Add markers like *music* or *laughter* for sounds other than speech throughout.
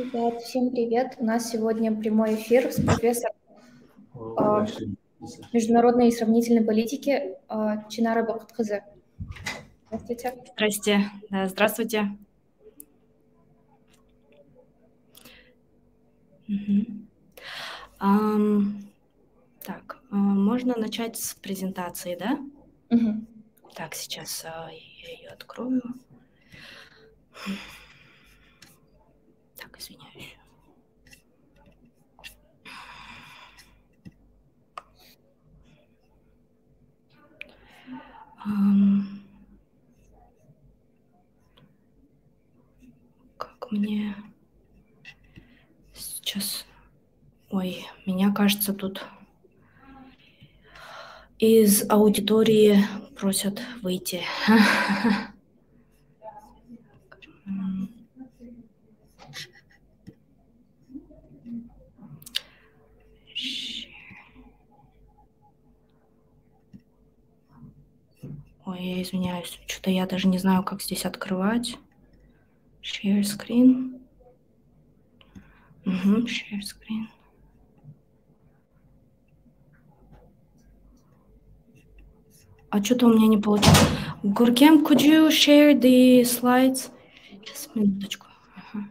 Ребят, всем привет. У нас сегодня прямой эфир с профессором э, международной и сравнительной политики э, Чинара Бахткызы. Здравствуйте. Здрасте. Да, здравствуйте. Угу. Um, так, uh, можно начать с презентации, да? Угу. Так, сейчас uh, я ее открою. Извиняюсь. Как мне сейчас... Ой, меня кажется, тут из аудитории просят выйти. *laughs* Ой, я извиняюсь, что-то я даже не знаю, как здесь открывать. Share screen. Угу, share screen. А что-то у меня не получилось. Гуркем, could you share the slides? Сейчас, минуточку. Uh-huh.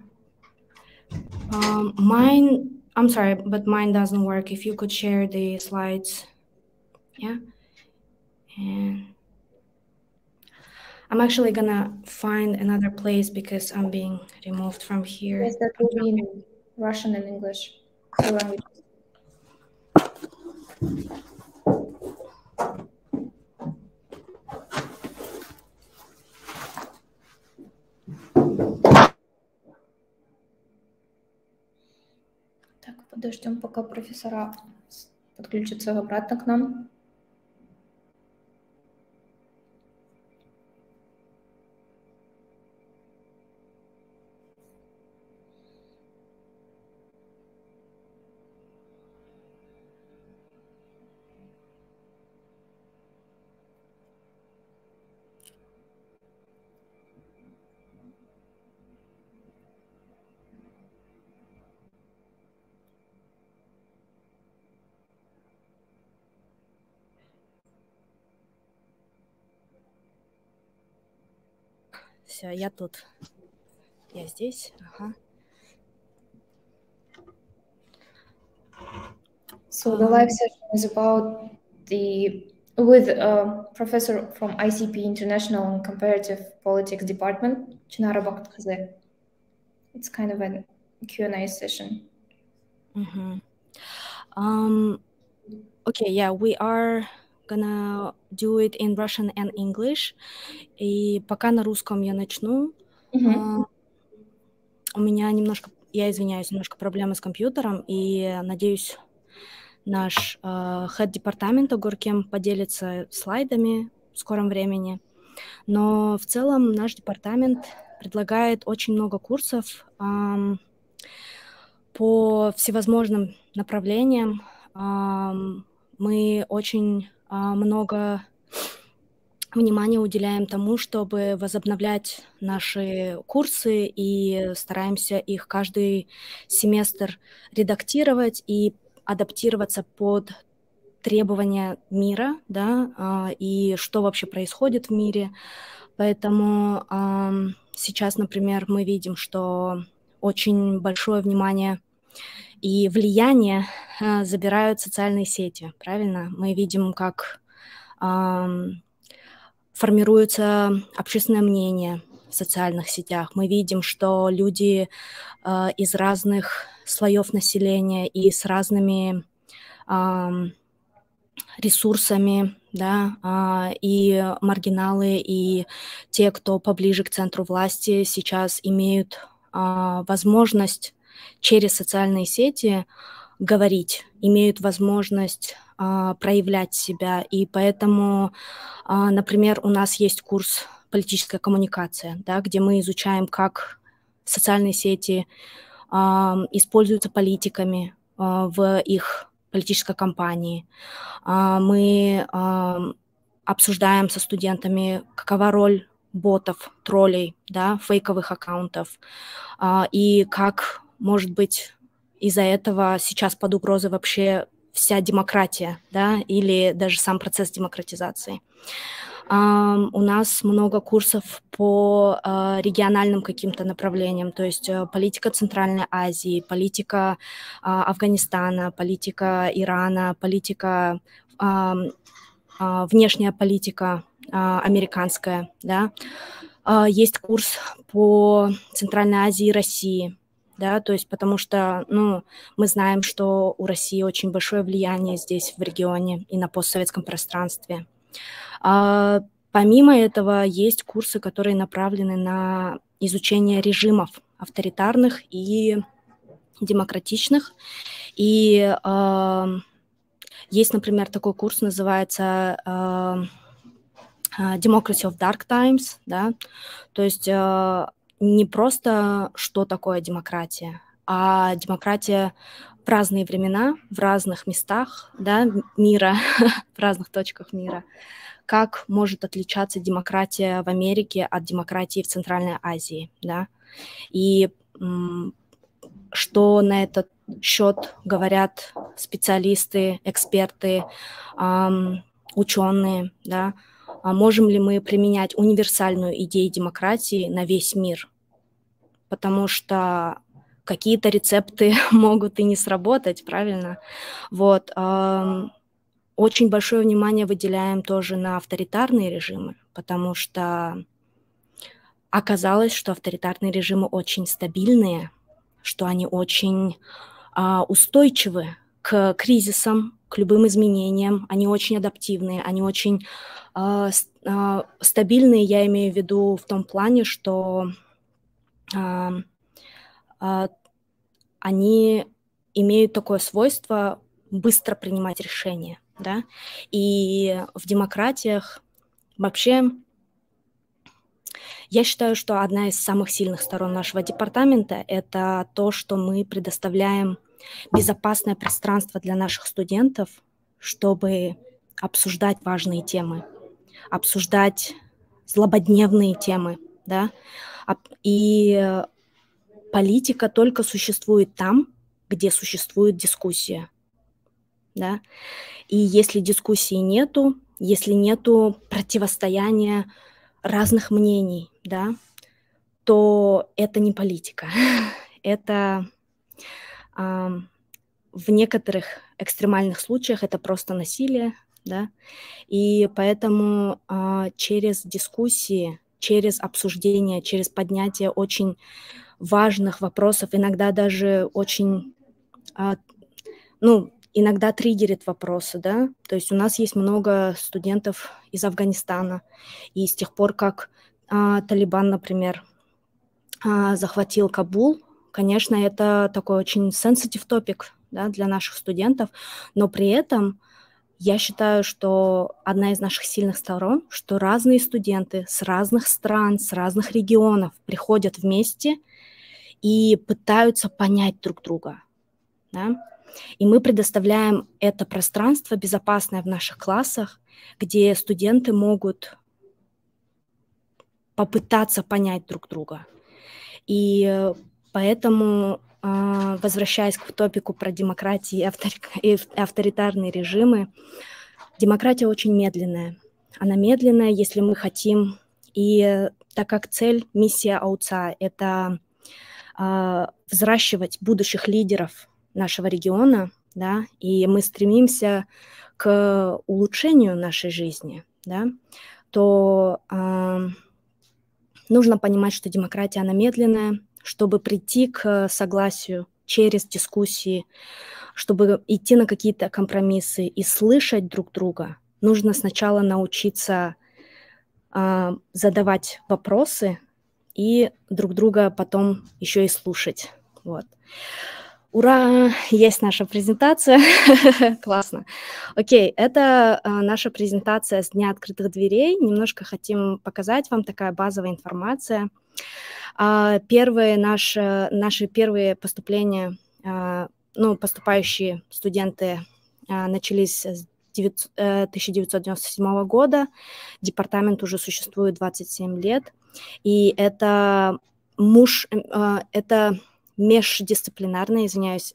Um, mine, I'm sorry, but mine doesn't work. If you could share the slides. Yeah. And I'm actually gonna find another place because I'm being removed from here. Yes, that will be in Russian and English. languages. Так, подождем, пока профессора подключатся обратно к нам. Все, я тут. Я здесь. Ага. So the live session is about the with a professor from ICP International and Comparative Politics Department, Chinara Bakhtkhazeh. It's kind of a Q&A session. Mm-hmm. Um, okay, yeah, we are gonna do it in Russian and English. И пока на русском я начну. Mm-hmm. У меня немножко, я извиняюсь, немножко проблемы с компьютером, и надеюсь, наш uh, head департамента Горкем поделится слайдами в скором времени. Но в целом наш департамент предлагает очень много курсов um, по всевозможным направлениям. Um, мы очень а, много внимания уделяем тому, чтобы возобновлять наши курсы и стараемся их каждый семестр редактировать и адаптироваться под требования мира, да, а, и что вообще происходит в мире. Поэтому сейчас, например, мы видим, что очень большое внимание и влияние э, забирают социальные сети, правильно? Мы видим, как э, формируется общественное мнение в социальных сетях. Мы видим, что люди э, из разных слоев населения и с разными э, ресурсами, да, э, и маргиналы, и те, кто поближе к центру власти, сейчас имеют возможность через социальные сети говорить, имеют возможность а, проявлять себя. И поэтому, а, например, у нас есть курс политическая коммуникация, да, где мы изучаем, как социальные сети а, используются политиками а, в их политической кампании. А, мы а, обсуждаем со студентами, какова роль ботов, троллей, да, фейковых аккаунтов, а, и как может быть, из-за этого сейчас под угрозой вообще вся демократия, да, или даже сам процесс демократизации. Um, у нас много курсов по uh, региональным каким-то направлениям, то есть uh, политика Центральной Азии, политика uh, Афганистана, политика Ирана, политика, внешняя политика американская, да. Есть курс по Центральной Азии и России, да, то есть потому что, ну, мы знаем, что у России очень большое влияние здесь, в регионе и на постсоветском пространстве. А, помимо этого, есть курсы, которые направлены на изучение режимов авторитарных и демократичных. И э, есть, например, такой курс, называется э, Democracy of Dark Times, да, то есть э, не просто, что такое демократия, а демократия в разные времена, в разных местах да, мира, *laughs* в разных точках мира. Как может отличаться демократия в Америке от демократии в Центральной Азии, да? И что на этот счет говорят специалисты, эксперты, эм, ученые, да, а можем ли мы применять универсальную идею демократии на весь мир. Потому что какие-то рецепты *laughs* могут и не сработать, правильно? Вот. Очень большое внимание выделяем тоже на авторитарные режимы, потому что оказалось, что авторитарные режимы очень стабильные, что они очень а, устойчивы к кризисам, к любым изменениям, они очень адаптивные, они очень э, э, стабильные, я имею в виду в том плане, что э, э, они имеют такое свойство быстро принимать решения, да, и в демократиях вообще я считаю, что одна из самых сильных сторон нашего департамента – это то, что мы предоставляем безопасное пространство для наших студентов, чтобы обсуждать важные темы, обсуждать злободневные темы, да, и политика только существует там, где существует дискуссия, да, и если дискуссии нету, если нету противостояния разных мнений, да, то это не политика, *laughs* это в некоторых экстремальных случаях это просто насилие, да, и поэтому а, через дискуссии, через обсуждение, через поднятие очень важных вопросов, иногда даже очень, а, ну, иногда триггерит вопросы, да, то есть у нас есть много студентов из Афганистана, и с тех пор, как а, Талибан, например, захватил Кабул, Конечно, это такой очень sensitive топик да, для наших студентов, но при этом я считаю, что одна из наших сильных сторон, что разные студенты с разных стран, с разных регионов приходят вместе и пытаются понять друг друга. Да? И мы предоставляем это пространство безопасное в наших классах, где студенты могут попытаться понять друг друга. И Поэтому, а, возвращаясь к топику про демократии *laughs* и авторитарные режимы, демократия очень медленная. Она медленная, если мы хотим, и так как цель, миссия АУЦА – это а, взращивать будущих лидеров нашего региона, да, и мы стремимся к улучшению нашей жизни, да, то э, нужно понимать, что демократия, она медленная, чтобы прийти к согласию через дискуссии, чтобы идти на какие-то компромиссы и слышать друг друга, нужно сначала научиться э, задавать вопросы и друг друга потом еще и слушать. Вот. Ура! Есть наша презентация. *laughs* Классно. Окей, это э, наша презентация с Дня открытых дверей. Немножко хотим показать вам такая базовая информация. А, первые наши, наши первые поступления, а, ну, поступающие студенты а, начались с 1997 э, года. Департамент уже существует 27 лет. И это муж, это междисциплинарный, извиняюсь,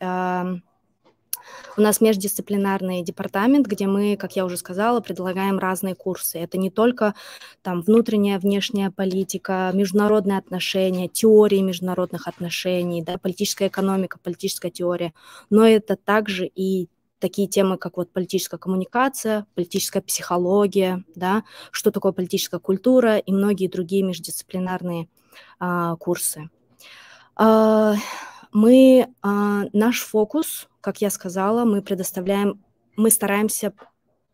у нас междисциплинарный департамент, где мы, как я уже сказала, предлагаем разные курсы. Это не только там внутренняя, внешняя политика, международные отношения, теории международных отношений, да, политическая экономика, политическая теория, но это также и такие темы, как вот политическая коммуникация, политическая психология, да, что такое политическая культура и многие другие междисциплинарные а, курсы. А, мы, а, наш фокус, как я сказала, мы предоставляем, мы стараемся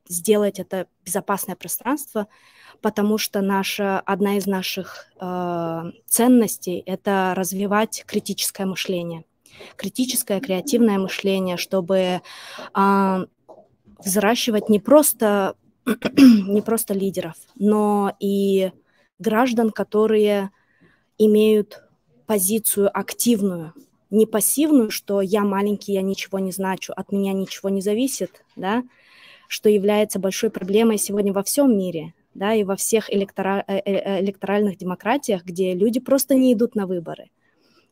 сделать это безопасное пространство, потому что наша, одна из наших э, ценностей – это развивать критическое мышление. Критическое, креативное мышление, чтобы а, взращивать не просто, *clears throat* не просто лидеров, но и граждан, которые имеют позицию активную, не пассивную, что я маленький, я ничего не значу, от меня ничего не зависит, да, что является большой проблемой сегодня во всем мире, да, и во всех электора- э, э, электоральных демократиях, где люди просто не идут на выборы –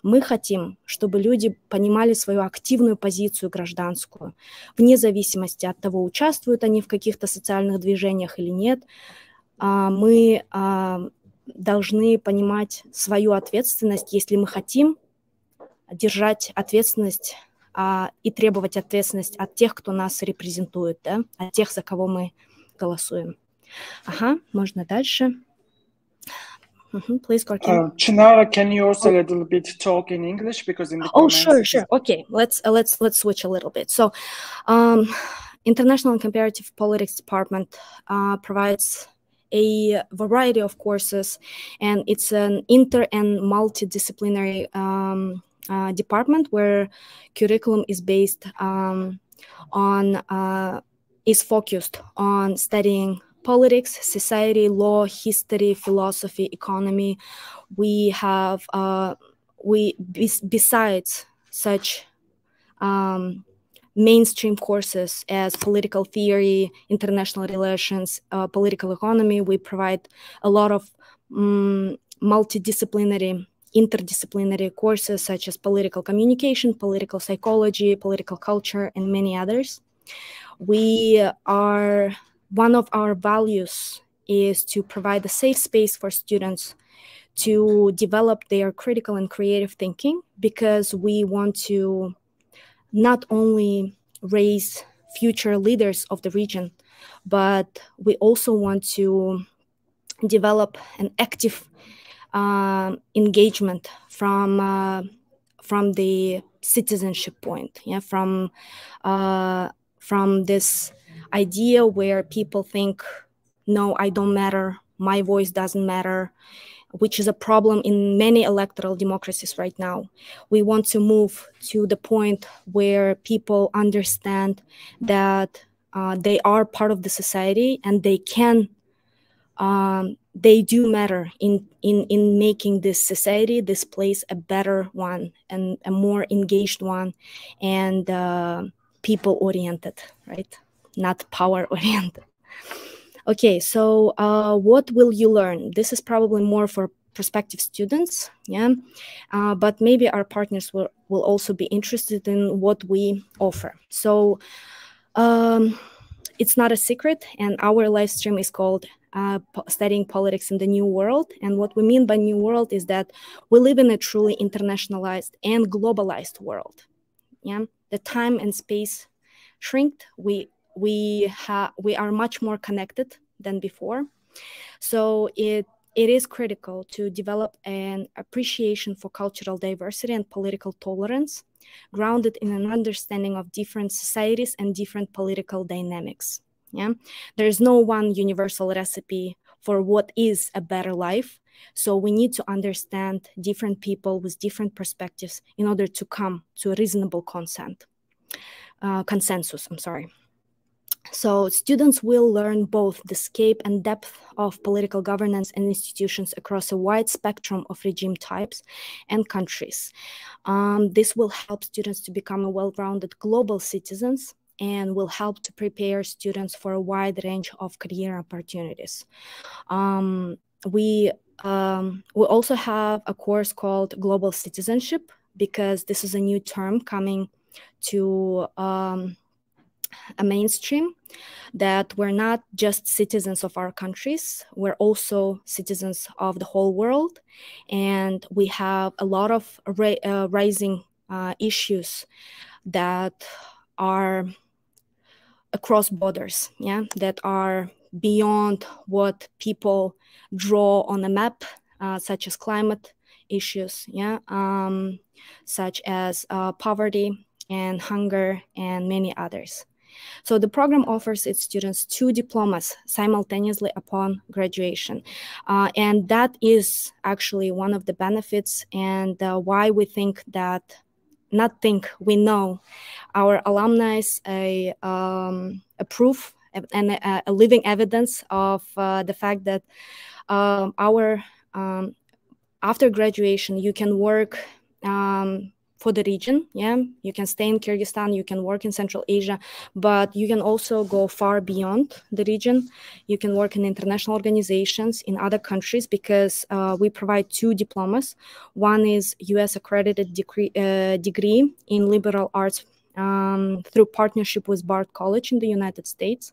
мы хотим, чтобы люди понимали свою активную позицию гражданскую, вне зависимости от того, участвуют они в каких-то социальных движениях или нет. А, мы а, должны понимать свою ответственность, если мы хотим держать ответственность а, и требовать ответственность от тех, кто нас репрезентует, да, от тех, за кого мы голосуем. Ага, можно дальше. Mm-hmm. Please, Uh, Chinara, can you also a little bit talk in English because in the oh sure sure okay let's uh, let's let's switch a little bit. So, um, International and Comparative Politics Department uh, provides a variety of courses, and it's an inter and multidisciplinary um, uh, department where curriculum is based um, on uh, is focused on studying politics, society, law, history, philosophy, economy. We have uh, we besides such um, mainstream courses as political theory, international relations, uh, political economy. We provide a lot of um, multidisciplinary, interdisciplinary courses such as political communication, political psychology, political culture, and many others. We are one of our values is to provide a safe space for students to develop their critical and creative thinking because we want to not only raise future leaders of the region, but we also want to develop an active uh, engagement from uh, from the citizenship point, yeah, from uh, from this idea where people think, no, I don't matter, my voice doesn't matter, which is a problem in many electoral democracies right now. We want to move to the point where people understand that uh, they are part of the society and they can um, they do matter in, in in making this society this place a better one and a more engaged one and uh, people oriented right not power oriented. *laughs* Okay, so uh, what will you learn? This is probably more for prospective students, yeah, uh, but maybe our partners will, will also be interested in what we offer. So um, it's not a secret, and our live stream is called uh, Studying Politics in the New World. And what we mean by New World is that we live in a truly internationalized and globalized world. Yeah, the time and space shrinked. We we we are much more connected than before. So it it is critical to develop an appreciation for cultural diversity and political tolerance grounded in an understanding of different societies and different political dynamics. Yeah? There is no one universal recipe for what is a better life. So we need to understand different people with different perspectives in order to come to a reasonable consent uh, consensus i'm sorry so students will learn both the scope and depth of political governance and institutions across a wide spectrum of regime types and countries. Um, this will help students to become a well-rounded global citizens and will help to prepare students for a wide range of career opportunities. Um, we um, we also have a course called Global Citizenship, because this is a new term coming to um, a mainstream that we're not just citizens of our countries, we're also citizens of the whole world. And we have a lot of uh, rising uh, issues that are across borders, yeah, that are beyond what people draw on a map, uh, such as climate issues, yeah, um, such as uh, poverty and hunger and many others. So the program offers its students two diplomas simultaneously upon graduation. Uh, and that is actually one of the benefits and uh, why we think that, not think, we know our alumni is a, um, a proof and a, a, living evidence of uh, the fact that um, our um, after graduation you can work um, for the region. Yeah, you can stay in Kyrgyzstan, you can work in Central Asia, but you can also go far beyond the region. You can work in international organizations in other countries because uh, we provide two diplomas. One is US accredited degree, uh, degree in liberal arts um, through partnership with Bard College in the United States.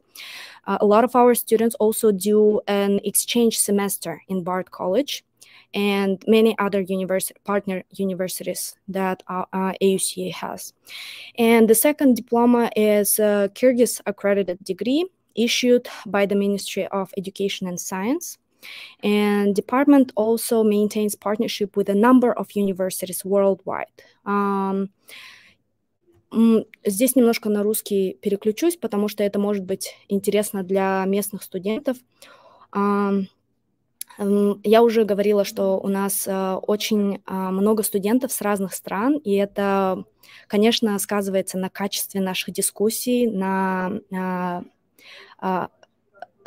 Uh, a lot of our students also do an exchange semester in Bard College and many other university, partner universities that uh, uh, AUCA has. And the second diploma is a Kyrgyz accredited degree issued by the Ministry of Education and Science. And department also maintains partnership with a number of universities worldwide. Um, Здесь немножко на русский переключусь, потому что это может быть интересно для местных студентов. Um, Я уже говорила, что у нас э, очень а, много студентов с разных стран, и это, конечно, сказывается на качестве наших дискуссий, на а, а,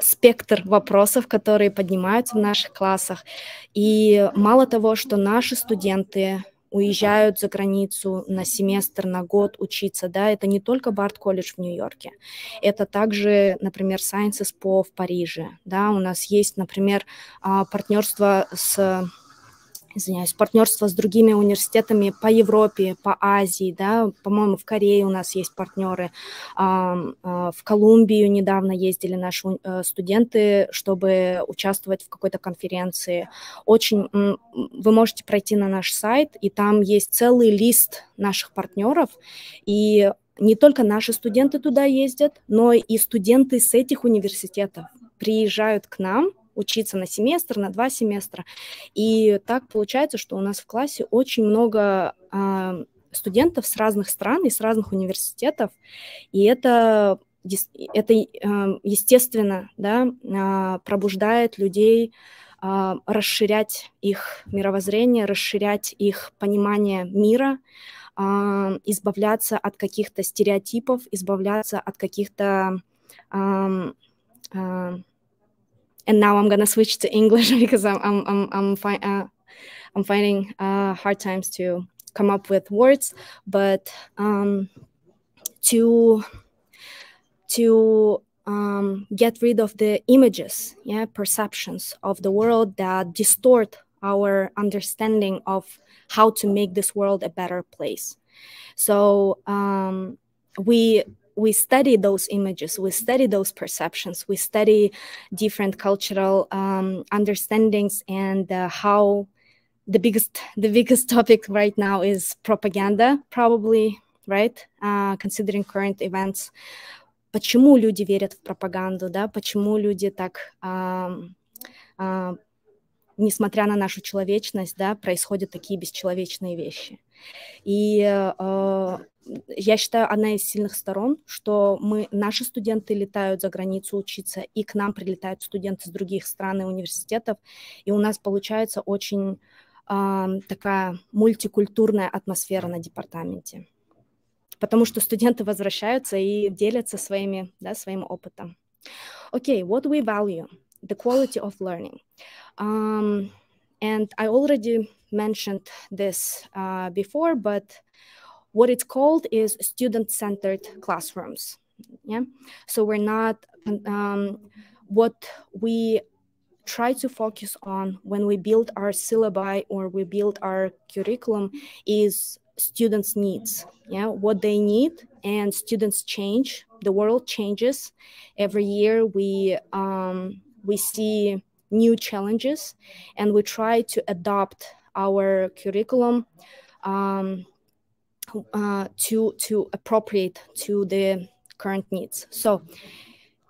спектр вопросов, которые поднимаются в наших классах. И мало того, что наши студенты уезжают за границу на семестр, на год учиться, да, это не только Барт колледж в Нью-Йорке, это также, например, Sciences Po в Париже, да, у нас есть, например, а, партнерство с извиняюсь, партнерство с другими университетами по Европе, по Азии, да, по-моему, в Корее у нас есть партнеры, в Колумбию недавно ездили наши э, студенты, чтобы участвовать в какой-то конференции. Очень, вы можете пройти на наш сайт, и там есть целый лист наших партнеров, и не только наши студенты туда ездят, но и студенты с этих университетов приезжают к нам, учиться на семестр, на два семестра. И так получается, что у нас в классе очень много э, студентов с разных стран и с разных университетов, и это это естественно да, а, пробуждает людей а, расширять их мировоззрение, расширять их понимание мира, избавляться от каких-то стереотипов, избавляться от каких-то and now I'm gonna switch to English *laughs* because I'm I'm I'm I'm, fi uh, I'm finding uh, hard times to come up with words, but um, to to um, get rid of the images, yeah, perceptions of the world that distort our understanding of how to make this world a better place. So um, we we study those images, we study those perceptions, we study different cultural um, understandings and uh, how the biggest *laughs* the biggest topic right now is propaganda, probably right, uh, considering current events. Почему люди верят в пропаганду, да? Почему люди так uh, uh, несмотря на нашу человечность, да, происходят такие бесчеловечные вещи. И э, я считаю, одна из сильных сторон, что мы, наши студенты летают за границу учиться, и к нам прилетают студенты с других стран и университетов, и у нас получается очень э, такая мультикультурная атмосфера на департаменте. Потому что студенты возвращаются и делятся своими, да, своим опытом. Okay, what we value? The quality of learning. Um, and I already mentioned this uh, before, but what it's called is student-centered classrooms. Yeah, so we're not um, what we try to focus on when we build our syllabi or we build our curriculum is students' needs, yeah, what they need, and students change. The world changes every year. We um, we see new challenges, and we try to adopt our curriculum um, uh, to to appropriate to the current needs. So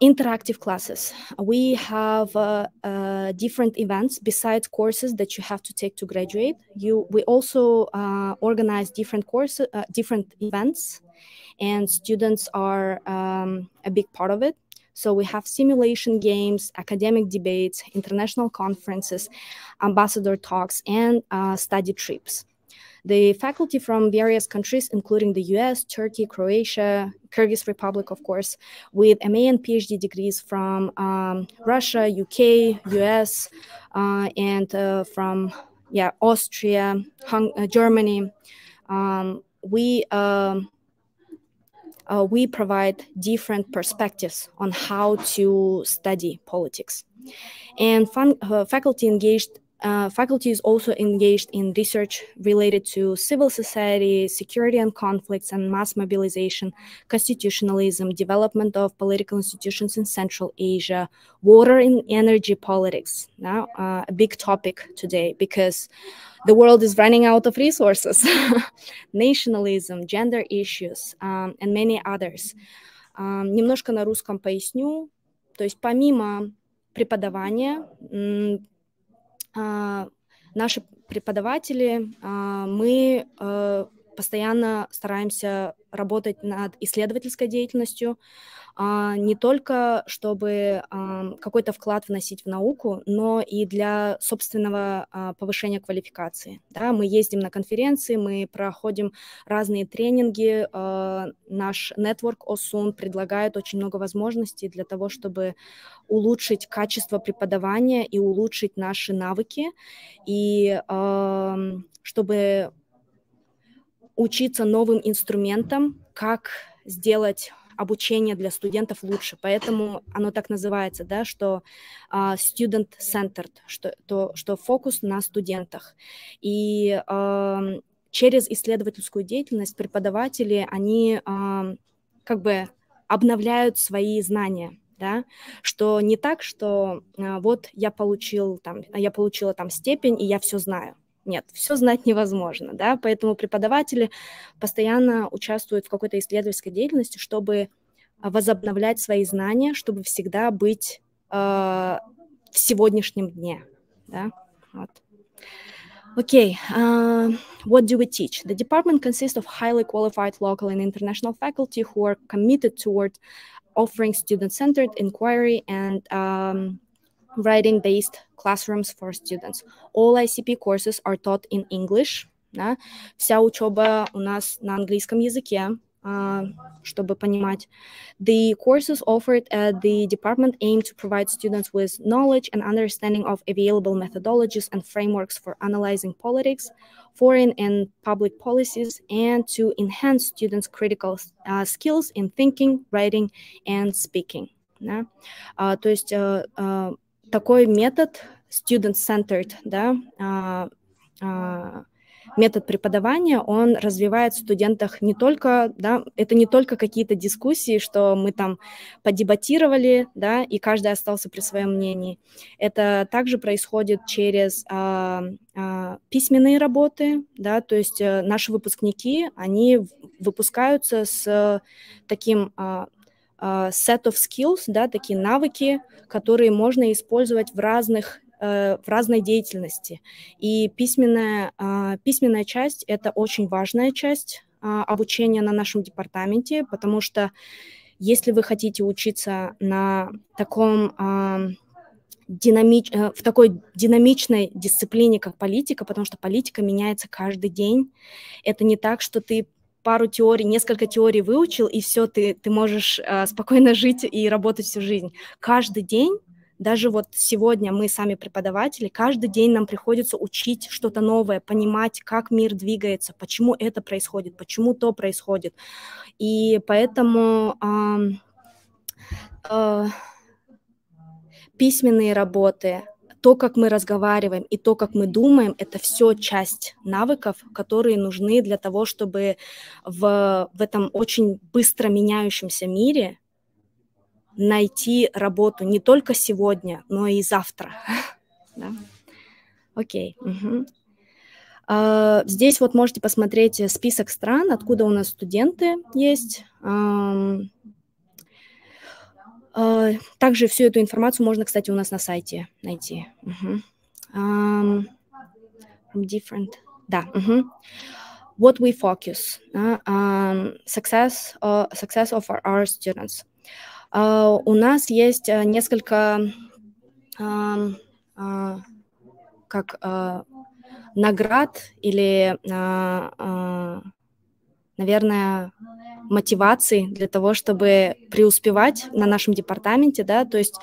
interactive classes. We have uh, uh, different events besides courses that you have to take to graduate. You, we also uh, organize different courses, uh, different events, and students are um, a big part of it. So we have simulation games, academic debates, international conferences, ambassador talks, and uh, study trips. The faculty from various countries, including the US, Turkey, Croatia, Kyrgyz Republic, of course, with MA and PhD degrees from um, Russia, UK, US, uh, and uh, from yeah Austria, Hung uh, Germany. Um, we um, uh, we provide different perspectives on how to study politics. And fun, uh, faculty engaged uh, faculty is also engaged in research related to civil society, security and conflicts, and mass mobilization, constitutionalism, development of political institutions in Central Asia, water and energy politics. Now, uh, a big topic today because the world is running out of resources, *laughs* nationalism, gender issues, um, and many others. Um, немножко на русском поясню. То есть помимо преподавания, наши преподаватели, мы постоянно стараемся работать над исследовательской деятельностью, а, не только чтобы какой-то вклад вносить в науку, но и для собственного а, повышения квалификации. Да, мы ездим на конференции, мы проходим разные тренинги, а, наш network ОСУН предлагает очень много возможностей для того, чтобы улучшить качество преподавания и улучшить наши навыки, и чтобы учиться новым инструментам, как сделать обучение для студентов лучше. Поэтому оно так называется, да, что uh, student-centered, что, то, что фокус на студентах. И uh, через исследовательскую деятельность преподаватели, они uh, как бы обновляют свои знания, да, что не так, что вот я получил там, я получила там степень и я все знаю. Нет, все знать невозможно, да, поэтому преподаватели постоянно участвуют в какой-то исследовательской деятельности, чтобы возобновлять свои знания, чтобы всегда быть э, в сегодняшнем дне, да, вот. Okay, uh, what do we teach? The department consists of highly qualified local and international faculty who are committed toward offering student-centered inquiry and um, writing-based classrooms for students. All ICP courses are taught in English. Да? Вся учеба у нас на английском языке, чтобы понимать. The courses offered at the department aim to provide students with knowledge and understanding of available methodologies and frameworks for analyzing politics, foreign and public policies, and to enhance students' critical uh, skills in thinking, writing, and speaking. Да? Uh, то есть uh, такой метод student-centered, да, а, а, метод преподавания, он развивает в студентах не только, да, это не только какие-то дискуссии, что мы там подебатировали, да, и каждый остался при своем мнении. Это также происходит через а, а, письменные работы, да, то есть а, наши выпускники, они выпускаются с таким а, set of skills, да, такие навыки, которые можно использовать в разных uh, в разной деятельности. И письменная, uh, письменная часть – это очень важная часть обучения на нашем департаменте, потому что если вы хотите учиться на таком динамич, э, в такой динамичной дисциплине, как политика, потому что политика меняется каждый день. Это не так, что ты пару теорий, несколько теорий выучил, и все, ты, ты можешь э, *laughs* спокойно жить и работать всю жизнь. Каждый день даже вот сегодня мы сами преподаватели, каждый день нам приходится учить что-то новое, понимать, как мир двигается, почему это происходит, почему то происходит. И поэтому э, э, письменные работы, то, как мы разговариваем и то, как мы думаем, это все часть навыков, которые нужны для того, чтобы в, в этом очень быстро меняющемся мире найти работу не только сегодня, но и завтра. *laughs* да? Окей. Угу. Здесь вот можете посмотреть список стран, откуда у нас студенты есть. Также всю эту информацию можно, кстати, у нас на сайте найти. Uh-huh. Um, different, да. Uh-huh. What we focus, uh, um, success, uh, success of our, our students. Uh, у нас есть несколько uh, uh, как uh, наград или, наверное, мотивации для того, чтобы преуспевать на нашем департаменте, да, то есть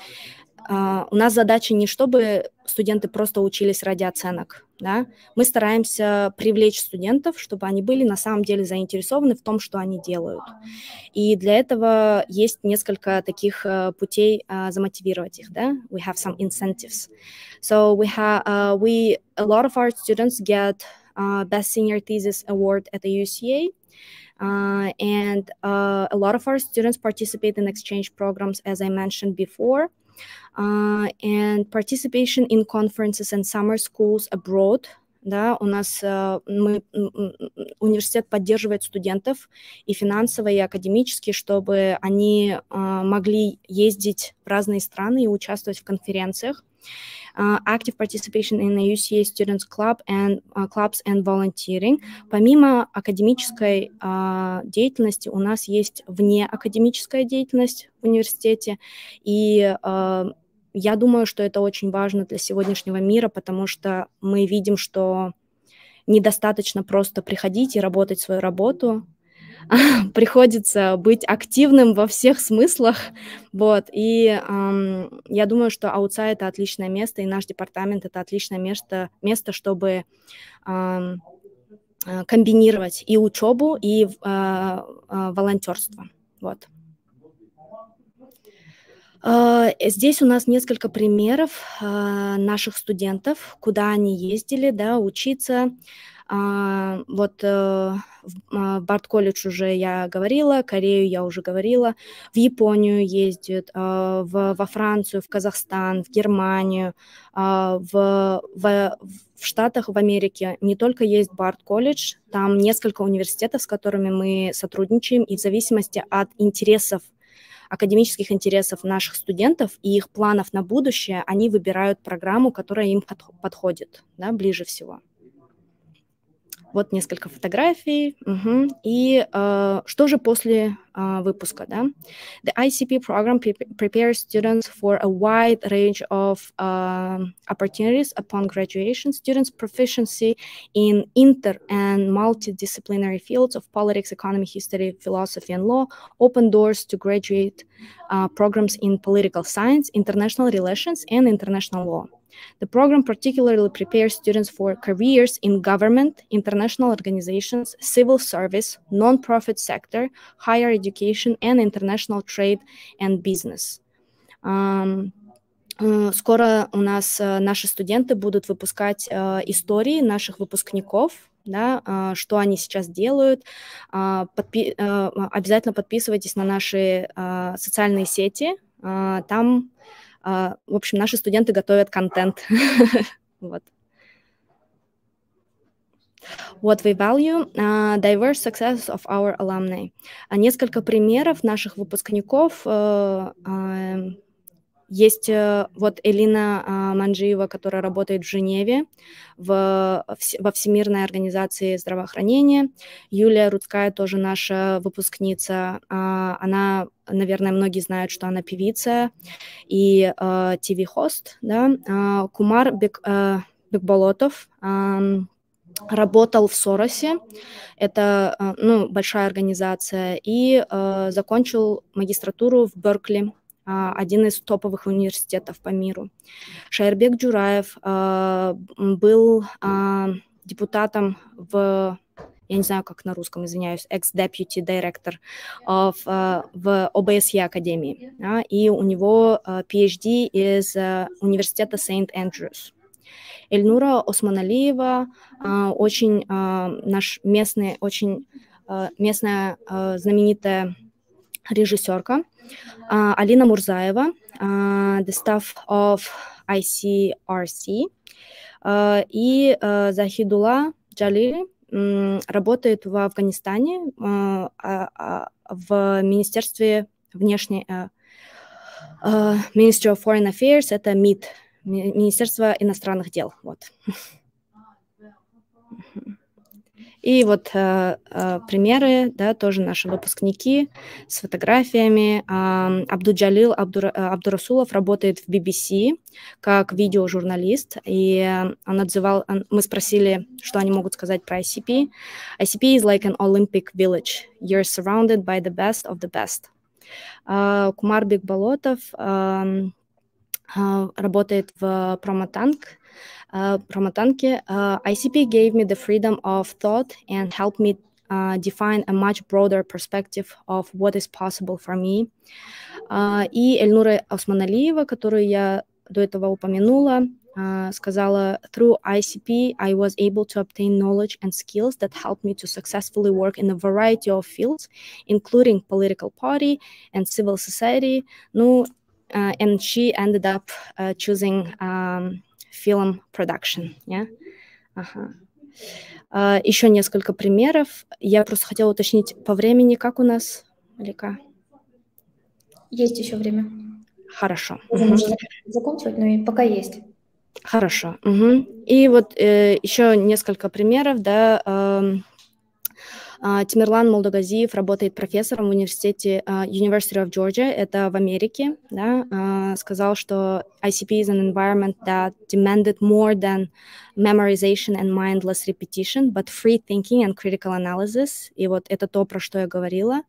Uh, у нас задача не чтобы студенты просто учились ради оценок, да, мы стараемся привлечь студентов, чтобы они были на самом деле заинтересованы в том, что они делают. И для этого есть несколько таких uh, путей uh, замотивировать их, да. We have some incentives. So we have uh, we a lot of our students get uh, best senior thesis award at the UCA. Uh, and uh, a lot of our students participate in exchange programs, as I mentioned before. Uh, and participation in conferences and summer schools abroad. Да, у нас uh, мы, университет поддерживает студентов и финансово, и академически, чтобы они uh, могли ездить в разные страны и участвовать в конференциях. Uh, active participation in the UCA Students Club and uh, clubs and volunteering. Помимо академической uh, деятельности у нас есть внеакадемическая деятельность в университете, и uh, я думаю, что это очень важно для сегодняшнего мира, потому что мы видим, что недостаточно просто приходить и работать свою работу, *laughs* приходится быть активным во всех смыслах, вот, и эм, я думаю, что аутсайд — это отличное место, и наш департамент — это отличное место, место чтобы эм, комбинировать и учебу, и э, волонтерство, вот. Здесь у нас несколько примеров наших студентов, куда они ездили, да, учиться. А, вот э, в а, Барт-колледж уже я говорила, Корею я уже говорила, в Японию ездят, а, в, во Францию, в Казахстан, в Германию, в, в, в Штатах, в Америке не только есть Барт-колледж, там несколько университетов, с которыми мы сотрудничаем, и в зависимости от интересов академических интересов наших студентов и их планов на будущее, они выбирают программу, которая им подходит да, ближе всего. Вот несколько фотографий. Угу. И э, что же после э, выпуска? Да? The ICP program pre prepares students for a wide range of uh, opportunities upon graduation. Students' proficiency in inter and multidisciplinary fields of politics, economy, history, philosophy, and law open doors to graduate uh, programs in political science, international relations, and international law. The program particularly prepares students for careers in government, international organizations, civil service, non-profit sector, higher education, and international trade and business. Um, Скоро у нас наши студенты будут выпускать истории наших выпускников, да, что они сейчас делают. Подпи обязательно подписывайтесь на наши социальные сети. Там в общем, наши студенты готовят контент. *laughs* вот. What we value, uh, diverse success of our alumni. Несколько примеров наших выпускников uh, uh, есть э, вот Элина а, Манджиева, которая работает в Женеве в, во Всемирной организации здравоохранения. Юлия Рудская тоже наша выпускница. А, она, наверное, многие знают, что она певица и ТВ-хост. Да? Кумар Бек, Бекболотов работал в Соросе, это ну, большая организация, и закончил магистратуру в Беркли а, один из топовых университетов по миру. Шайрбек Джураев а, был а, депутатом в я не знаю, как на русском, извиняюсь, of, uh, в ОБСЕ Академии, и у него PhD из университета Сент-Эндрюс. Эльнура Османалиева, очень наш местный, очень местная знаменитая режиссерка, uh, Алина Мурзаева, the staff of ICRC, uh, и Захидула Джалили, работает в Афганистане а, а, в Министерстве внешней... А, Ministry of Foreign Affairs, это МИД, Министерство иностранных дел. Вот. И вот э, э, примеры, да, тоже наши выпускники с фотографиями. Э, Абдуджалил Абдур, Абдурасулов работает в BBC как видеожурналист, и он отзывал, он, мы спросили, что они могут сказать про ICP. ICP is like an Olympic village. You're surrounded by the best of the best. Uh, Кумар Бекболотов uh, работает в Промотанк, uh, Промотанке. Uh, ICP gave me the freedom of thought and helped me uh, define a much broader perspective of what is possible for me. Uh, и Эльнура Османалиева, которую я до этого упомянула, uh, сказала, through ICP, I was able to obtain knowledge and skills that helped me to successfully work in a variety of fields, including political party and civil society. Ну, uh, and she ended up uh, choosing um, film production. Yeah? Ага. Uh, еще несколько примеров. Я просто хотела уточнить по времени, как у нас, Алика? Есть еще время. Хорошо. Можем угу. закончивать, но пока есть. Хорошо. Угу. И вот э, еще несколько примеров, да. Э, Тимирлан Молдогазиев работает профессором в университете University of Georgia, это в Америке, да, сказал, что ICP is an environment that demanded more than memorization and mindless repetition, but free thinking and critical analysis. И вот это то, про что я говорила,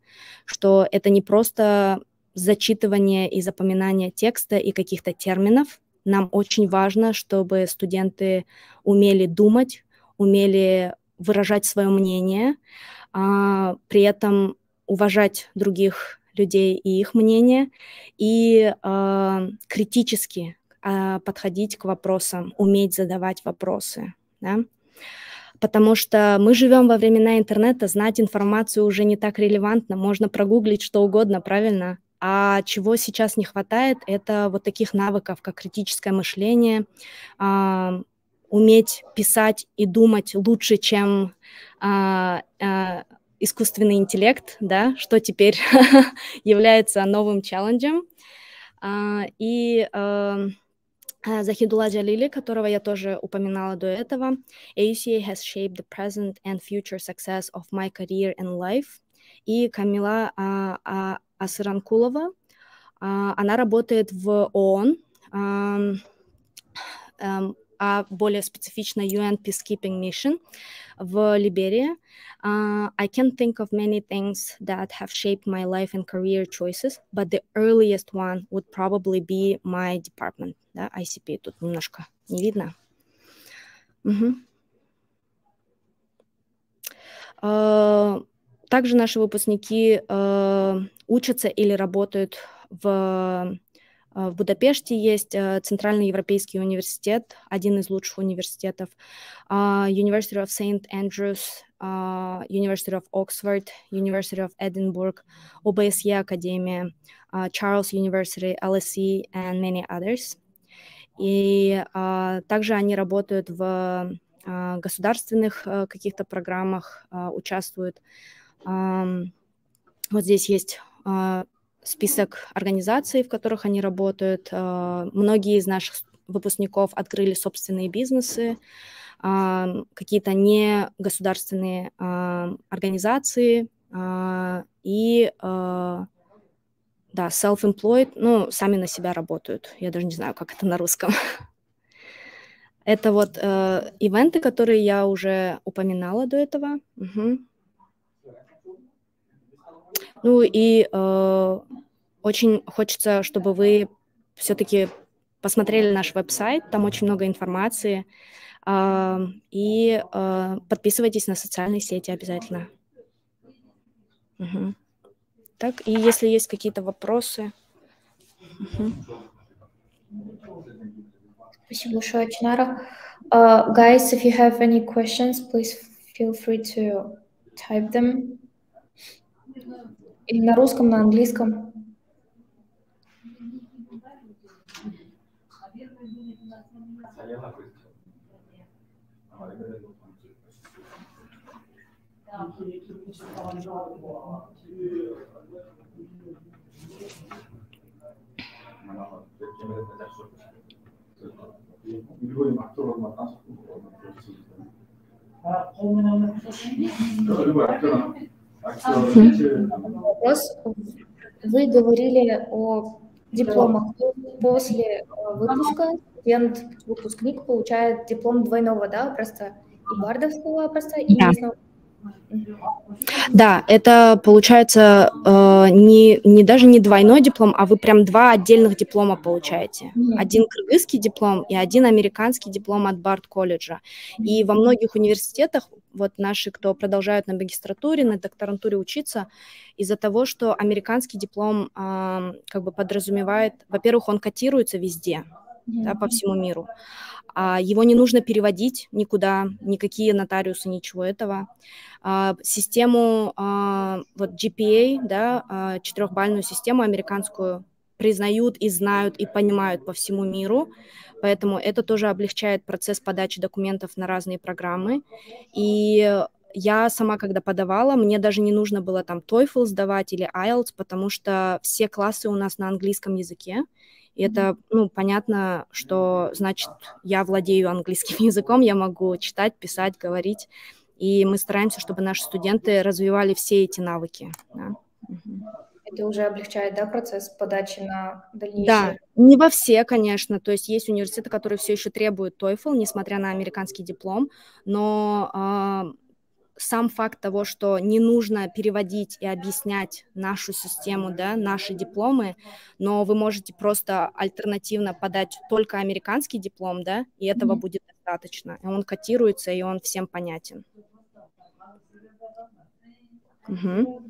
что это не просто зачитывание и запоминание текста и каких-то терминов. Нам очень важно, чтобы студенты умели думать, умели выражать свое мнение, а, при этом уважать других людей и их мнение, и а, критически а, подходить к вопросам, уметь задавать вопросы. Да? Потому что мы живем во времена интернета, знать информацию уже не так релевантно, можно прогуглить что угодно, правильно? А чего сейчас не хватает, это вот таких навыков, как критическое мышление, э, уметь писать и думать лучше, чем э, э, искусственный интеллект, да, что теперь *laughs* является новым челленджем. Uh, и uh, Захидулла Джалили, которого я тоже упоминала до этого, AUCA has shaped the present and future success of my career and life. И Камила uh, uh, Асыранкулова, uh, она работает в ООН, um, um, а более специфично UN Peacekeeping Mission в Либерии. Uh, I can think of many things that have shaped my life and career choices, but the earliest one would probably be my department, да, ICP. Тут немножко не видно. Угу. Uh, также наши выпускники uh, учатся или работают в в Будапеште есть Центральный Европейский университет, один из лучших университетов, University of St. Andrews, University of Oxford, University of Edinburgh, OBSE Академия, Charles University, LSE and many others. И также они работают в государственных каких-то программах, участвуют. Вот здесь есть список организаций, в которых они работают. А, многие из наших выпускников открыли собственные бизнесы, а, какие-то не государственные а, организации и да, self-employed, ну, сами на себя работают. Я даже не знаю, как это на русском. *laughs* Это вот э, ивенты, которые я уже упоминала до этого. Угу. Ну и э, очень хочется, чтобы вы все-таки посмотрели наш веб-сайт, там очень много информации. И подписывайтесь на социальные сети обязательно. Угу. Так, и если есть какие-то вопросы. Угу. Спасибо большое, Чинара. Uh, guys, if you have any questions, please feel free to type them. Или на русском, на английском. Вопрос. Вы говорили о дипломах. После э, выпуска студент, выпускник получает диплом двойного, да, просто и бардовского образца, и местного да, это получается э, не, не даже не двойной диплом, а вы прям два отдельных диплома получаете. Один кыргызский диплом и один американский диплом от Барт колледжа. И во многих университетах, вот наши, кто продолжают на магистратуре, на докторантуре учиться, из-за того, что американский диплом э, как бы подразумевает, во-первых, он котируется везде, да, по всему миру. А, его не нужно переводить никуда, никакие нотариусы, ничего этого. А, систему а, вот GPA, да, четырехбальную систему американскую признают и знают и понимают по всему миру, поэтому это тоже облегчает процесс подачи документов на разные программы. И я сама, когда подавала, мне даже не нужно было там TOEFL сдавать или IELTS, потому что все классы у нас на английском языке, и это, ну, понятно, что, значит, я владею английским *laughs* языком, я могу читать, писать, говорить. И мы стараемся, чтобы наши студенты развивали все эти навыки. Да. Это уже облегчает, да, процесс подачи на дальнейшее? Да, не во все, конечно. То есть есть университеты, которые все еще требуют TOEFL, несмотря на американский диплом, но э, сам факт того, что не нужно переводить и объяснять нашу систему, да, наши дипломы, но вы можете просто альтернативно подать только американский диплом, да, и этого mm-hmm. будет достаточно. И он котируется, и он всем понятен. Угу.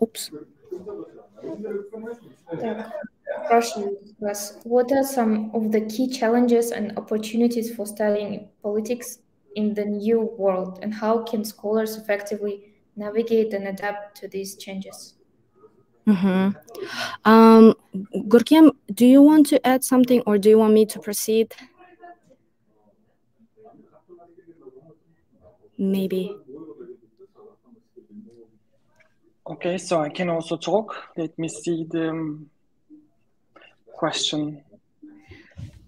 Упс. Так. Russian was what are some of the key challenges and opportunities for studying politics in the new world and how can scholars effectively navigate and adapt to these changes? Mm-hmm. Um, Gurkiem, do you want to add something or do you want me to proceed? Maybe. Okay, so I can also talk. Let me see the question.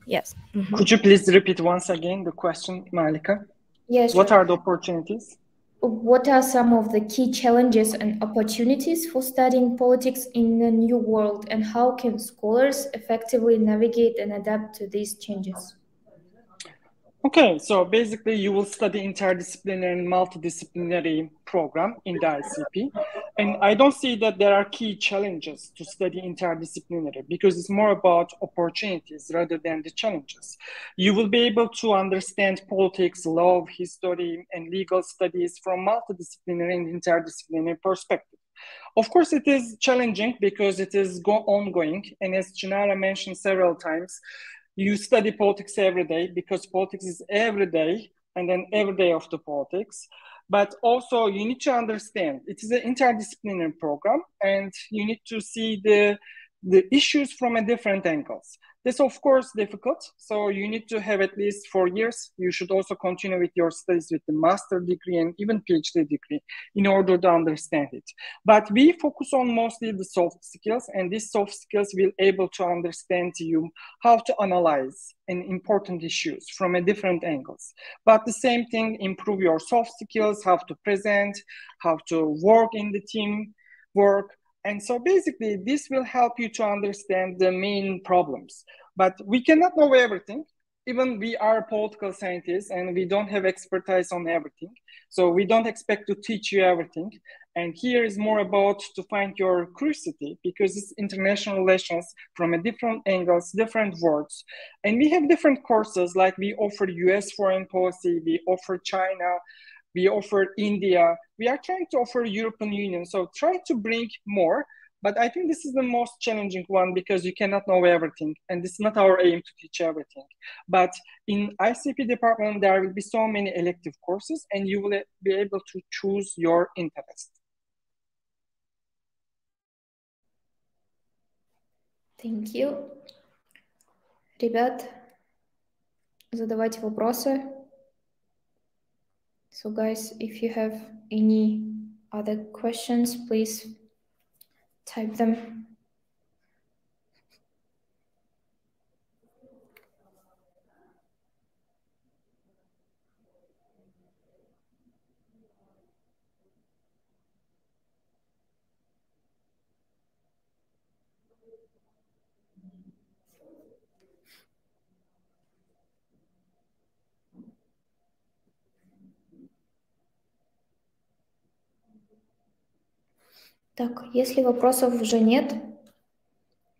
Yes. Mm -hmm. Could you please repeat once again the question, Malika? Yes. What are the opportunities? What are some of the key challenges and opportunities for studying politics in the new world, and how can scholars effectively navigate and adapt to these changes? Okay, so basically you will study interdisciplinary and multidisciplinary program in the ICP. And I don't see that there are key challenges to study interdisciplinary because it's more about opportunities rather than the challenges. You will be able to understand politics, law, history, and legal studies from multidisciplinary and interdisciplinary perspective. Of course, it is challenging because it is go- ongoing. And as Chinara mentioned several times, you study politics every day because politics is every day and then every day of the politics. But also you need to understand it is an interdisciplinary program and you need to see the the issues from a different angles this of course difficult so you need to have at least four years. You should also continue with your studies with the master degree and even phd degree in order to understand it. But we focus on mostly the soft skills and these soft skills will able to understand you how to analyze an important issues from a different angles. But the same thing improve your soft skills how to present how to work in the team work and so basically, this will help you to understand the main problems. But we cannot know everything. Even we are political scientists and we don't have expertise on everything. So we don't expect to teach you everything. And here is more about to find your curiosity because it's international relations from a different angles, different words. And we have different courses like we offer US foreign policy, we offer China, we offer India. We are trying to offer European Union. So try to bring more. But I think this is the most challenging one because you cannot know everything. And it's not our aim to teach everything. But in ICP department, there will be so many elective courses and you will be able to choose your interest. Thank you. Ребят, задавайте вопросы. So guys, if you have any other questions, please type them. Так, если вопросов уже нет,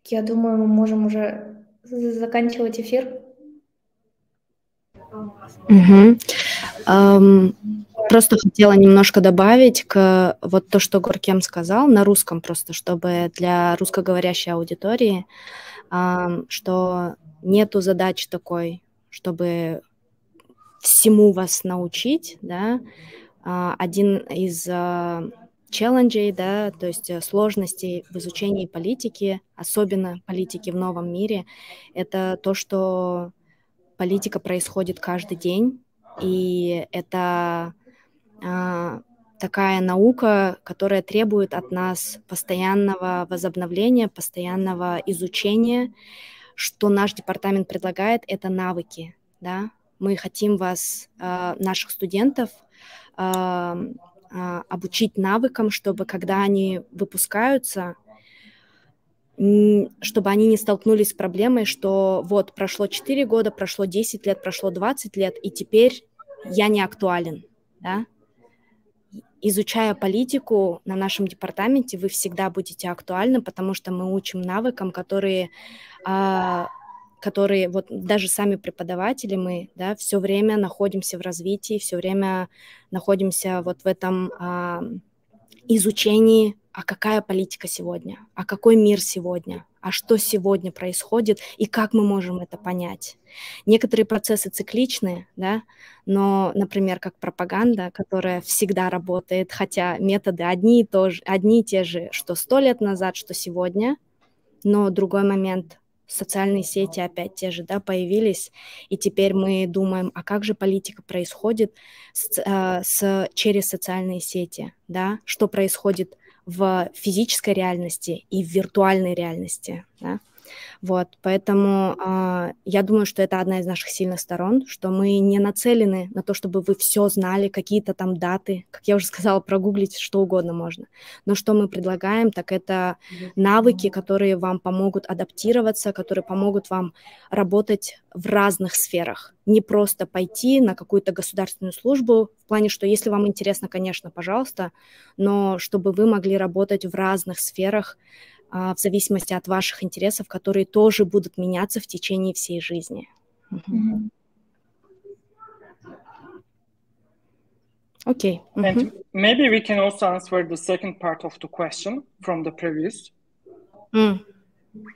я думаю, мы можем уже заканчивать эфир. Угу. Um, просто хотела немножко добавить к вот то, что Горкем сказал на русском, просто чтобы для русскоговорящей аудитории, um, что нету задачи такой, чтобы всему вас научить, да. Uh, один из uh, челленджей, да, то есть э, сложностей в изучении политики, особенно политики в новом мире, это то, что политика происходит каждый день, и это а, такая наука, которая требует от нас постоянного возобновления, постоянного изучения. Что наш департамент предлагает, это навыки, да. Мы хотим вас, а, наших студентов, а, обучить навыкам, чтобы когда они выпускаются, чтобы они не столкнулись с проблемой, что вот прошло 4 года, прошло 10 лет, прошло 20 лет, и теперь я не актуален, да? Изучая политику на нашем департаменте, вы всегда будете актуальны, потому что мы учим навыкам, которые а, которые вот даже сами преподаватели мы, да, все время находимся в развитии, все время находимся вот в этом а, изучении, а какая политика сегодня, а какой мир сегодня, а что сегодня происходит и как мы можем это понять. Некоторые процессы цикличные, да, но, например, как пропаганда, которая всегда работает, хотя методы одни и, то же, одни и те же, что сто лет назад, что сегодня, но другой момент социальные сети опять те же, да, появились, и теперь мы думаем, а как же политика происходит с, а, с, через социальные сети, да, что происходит в физической реальности и в виртуальной реальности, да. Вот, поэтому э, я думаю, что это одна из наших сильных сторон, что мы не нацелены на то, чтобы вы все знали, какие-то там даты, как я уже сказала, прогуглить что угодно можно. Но что мы предлагаем, так это навыки, которые вам помогут адаптироваться, которые помогут вам работать в разных сферах. Не просто пойти на какую-то государственную службу, в плане, что если вам интересно, конечно, пожалуйста, но чтобы вы могли работать в разных сферах, в зависимости от ваших интересов, которые тоже будут меняться в течение всей жизни. Okay. Mm-hmm. And maybe we can also answer the second part of the question from the previous. Mm.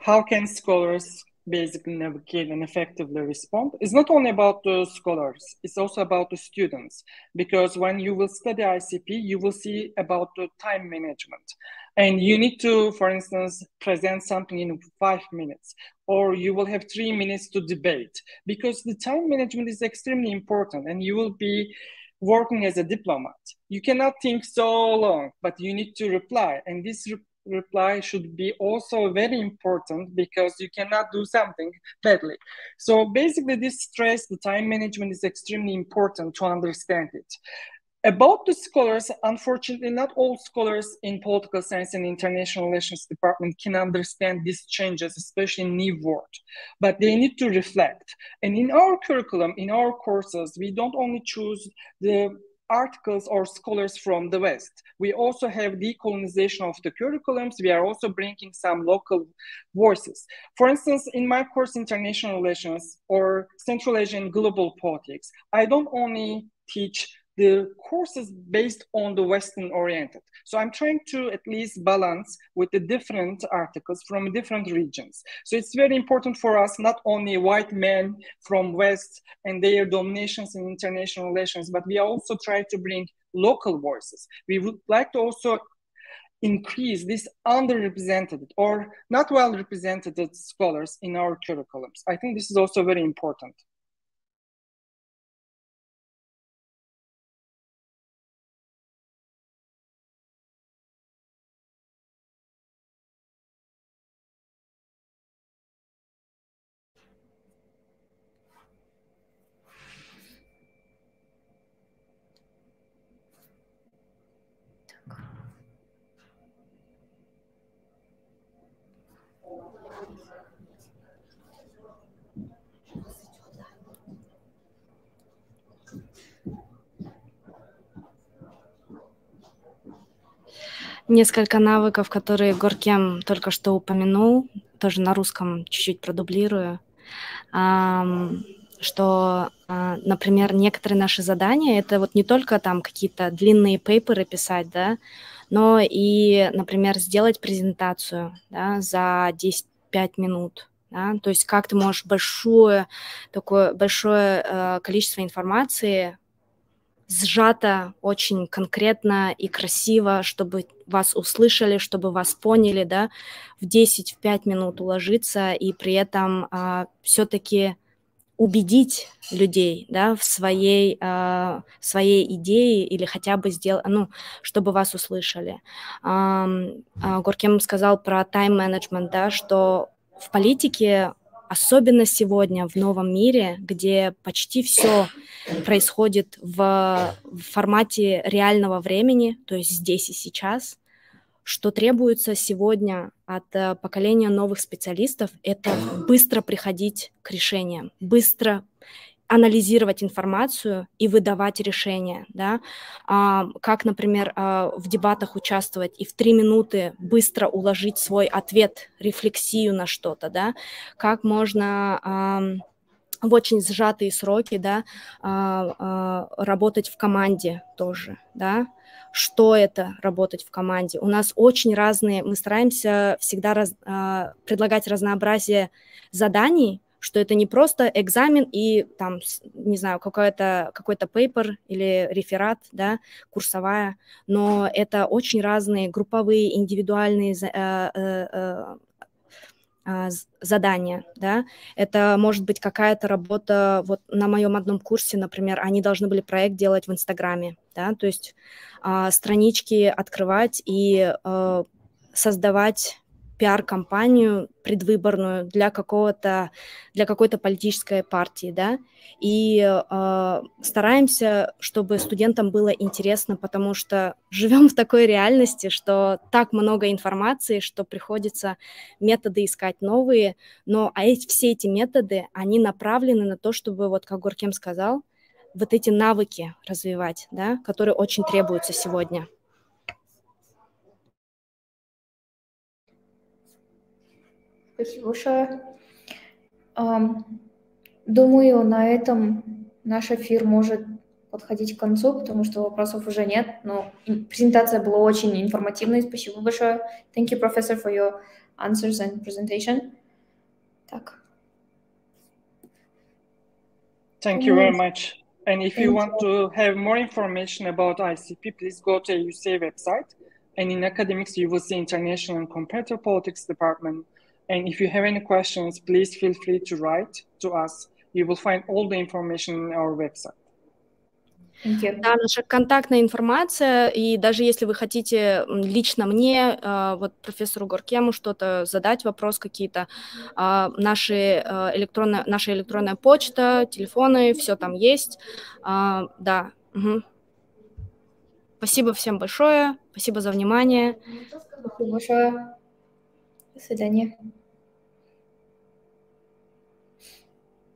How can scholars basically navigate and effectively respond? It's not only about the scholars, it's also about the students. Because when you will study ICP, you will see about the time management and you need to for instance present something in five minutes or you will have three minutes to debate because the time management is extremely important and you will be working as a diplomat you cannot think so long but you need to reply and this re- reply should be also very important because you cannot do something badly. So basically this stress the time management is extremely important to understand it. About the scholars, unfortunately, not all scholars in political science and international relations department can understand these changes, especially in new world, but they need to reflect. And in our curriculum, in our courses, we don't only choose the articles or scholars from the West. We also have decolonization of the curriculums. We are also bringing some local voices. For instance, in my course, International Relations or Central Asian Global Politics, I don't only teach the course is based on the Western oriented. So I'm trying to at least balance with the different articles from different regions. So it's very important for us, not only white men from West and their dominations in international relations, but we also try to bring local voices. We would like to also increase these underrepresented or not well represented scholars in our curriculums. I think this is also very important. Несколько навыков, которые Горкем только что упомянул, тоже на русском чуть-чуть продублирую, что, а, например, некоторые наши задания, это вот не только там какие-то длинные пейперы писать, да, но и, например, сделать презентацию да, за 10-5 минут, да, то есть как ты можешь большое, такое большое э, количество информации сжато очень конкретно и красиво, чтобы вас услышали, чтобы вас поняли, да, в 10-5 минут уложиться и при этом а, все-таки убедить людей, да, в своей, а, своей идее или хотя бы сделать, ну, чтобы вас услышали. А, Горкем сказал про тайм-менеджмент, да, что в политике особенно сегодня в новом мире, где почти все происходит в, в формате реального времени, то есть здесь и сейчас, что требуется сегодня от э, поколения новых специалистов, это быстро приходить к решениям, быстро анализировать информацию и выдавать решения, да, а, как, например, а, в дебатах участвовать и в три минуты быстро уложить свой ответ, рефлексию на что-то, да, как можно а, в очень сжатые сроки, да, а, а, работать в команде тоже, да, что это работать в команде. У нас очень разные, мы стараемся всегда раз, а, предлагать разнообразие заданий, что это не просто экзамен и там, не знаю, какой-то какой-то paper или реферат, да, курсовая, но это очень разные групповые, индивидуальные э, э, э, а, задания, да, это может быть какая-то работа, вот на моем одном курсе, например, они должны были проект делать в Инстаграме, да, то есть а, странички открывать и а, создавать пиар-компанию предвыборную для какого-то для какой-то политической партии, да, и э, стараемся, чтобы студентам было интересно, потому что *laughs* живем в такой реальности, что так много информации, что приходится методы искать новые, но а эти, все эти методы, они направлены на то, чтобы, вот как Горкем сказал, вот эти навыки развивать, да, которые очень требуются сегодня. Большое. Думаю, на этом наш эфир может подходить к концу, потому что вопросов уже нет, но презентация была очень информативной. Спасибо большое. Thank you, professor, for your answers and presentation. Так. Thank you very much. And if you want to have more information about ICP, please go to UCA website. And in academics, you will see International and Comparative Politics Department And if you have any questions, please feel free to write to us. You will find all the information on our website. Да, наша контактная информация, и даже если вы хотите лично мне, э, вот профессору Горкему что-то задать, вопрос какие-то, э, наши э, электронная, наша электронная почта, телефоны, все там есть. Да. Угу. Спасибо всем большое, спасибо за внимание. Спасибо большое. До свидания.